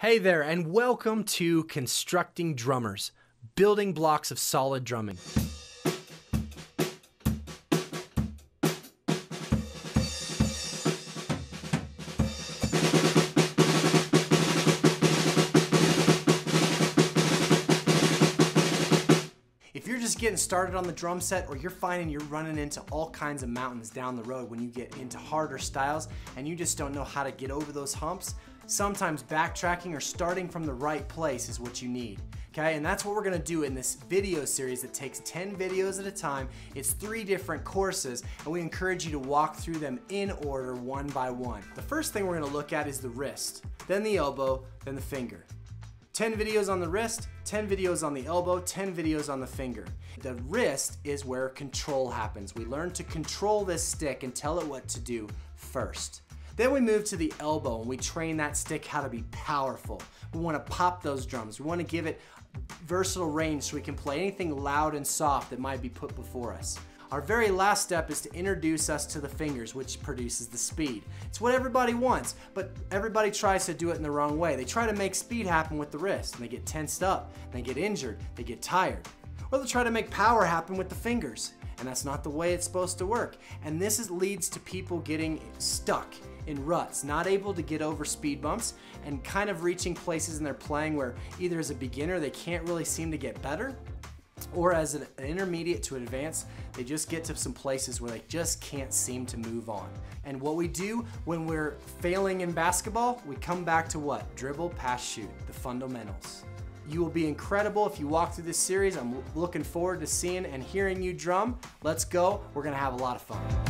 Hey there, and welcome to Constructing Drummers Building Blocks of Solid Drumming. If you're just getting started on the drum set or you're finding you're running into all kinds of mountains down the road when you get into harder styles and you just don't know how to get over those humps, sometimes backtracking or starting from the right place is what you need. Okay, and that's what we're gonna do in this video series that takes 10 videos at a time. It's three different courses, and we encourage you to walk through them in order one by one. The first thing we're gonna look at is the wrist, then the elbow, then the finger. 10 videos on the wrist, 10 videos on the elbow, 10 videos on the finger. The wrist is where control happens. We learn to control this stick and tell it what to do first. Then we move to the elbow and we train that stick how to be powerful. We want to pop those drums. We want to give it versatile range so we can play anything loud and soft that might be put before us. Our very last step is to introduce us to the fingers, which produces the speed. It's what everybody wants, but everybody tries to do it in the wrong way. They try to make speed happen with the wrist, and they get tensed up, they get injured, they get tired. Or they try to make power happen with the fingers, and that's not the way it's supposed to work. And this is, leads to people getting stuck in ruts, not able to get over speed bumps, and kind of reaching places in their playing where either as a beginner they can't really seem to get better, or as an intermediate to advanced, they just get to some places where they just can't seem to move on. And what we do when we're failing in basketball, we come back to what? Dribble, pass, shoot, the fundamentals. You will be incredible if you walk through this series. I'm looking forward to seeing and hearing you drum. Let's go. We're going to have a lot of fun.